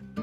you